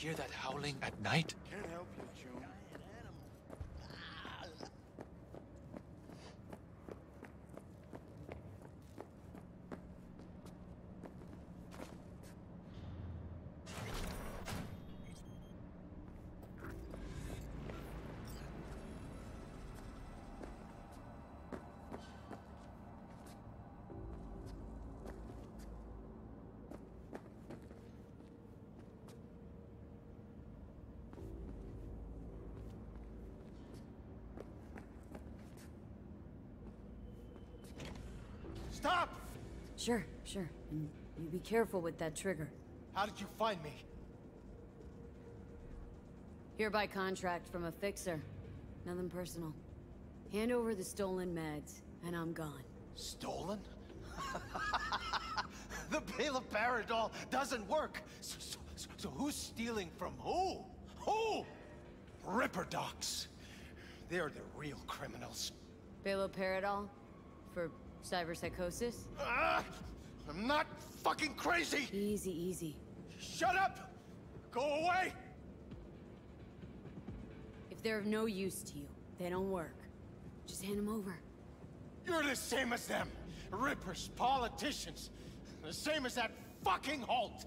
hear that howling at night? Can't help you, June. Stop! Sure, sure. And you be careful with that trigger. How did you find me? Here by contract from a fixer. Nothing personal. Hand over the stolen meds, and I'm gone. Stolen? the haloperidol doesn't work. So, so, so, so who's stealing from who? Who? Ripperdocs. They're the real criminals. Haloperidol? For cyberpsychosis? Ah! I'm not fucking crazy! Easy, easy. Shut up! Go away! If they're of no use to you, they don't work. Just hand them over. You're the same as them. Rippers, politicians. The same as that fucking Holt.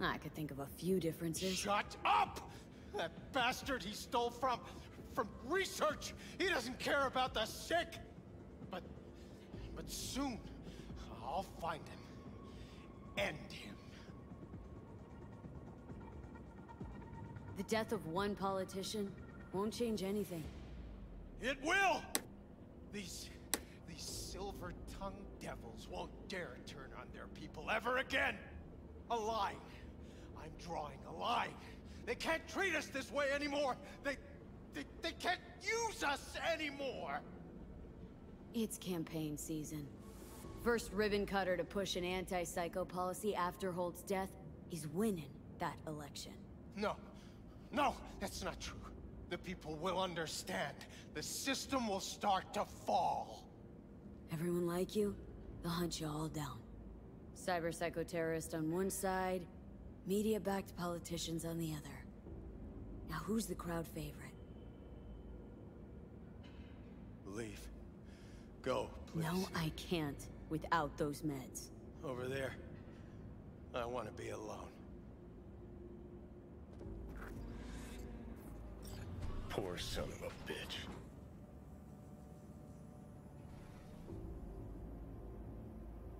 I could think of a few differences. Shut up! That bastard he stole from... from research! He doesn't care about the sick! But... soon, I'll find him. End him. The death of one politician won't change anything. It will! These... these silver-tongued devils won't dare turn on their people ever again! A line. I'm drawing a line. They can't treat us this way anymore! They... they, they can't use us anymore! It's campaign season. First ribbon cutter to push an anti-psycho policy after Holt's death is winning that election. No. No, that's not true. The people will understand. The system will start to fall. Everyone like you, they'll hunt you all down. Cyber psychoterrorist on one side, media-backed politicians on the other. Now who's the crowd favorite? Leave. Go, please. No, I can't without those meds. Over there. I want to be alone. Poor son of a bitch.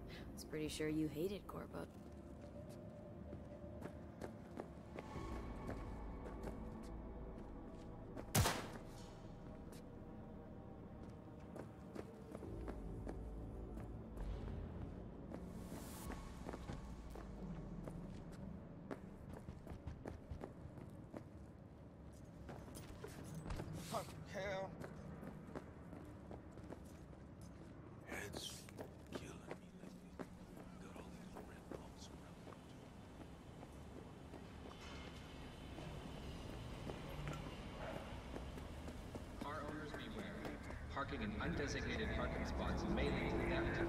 I was pretty sure you hated Corpo. Parking in undesignated parking spots lead to electronic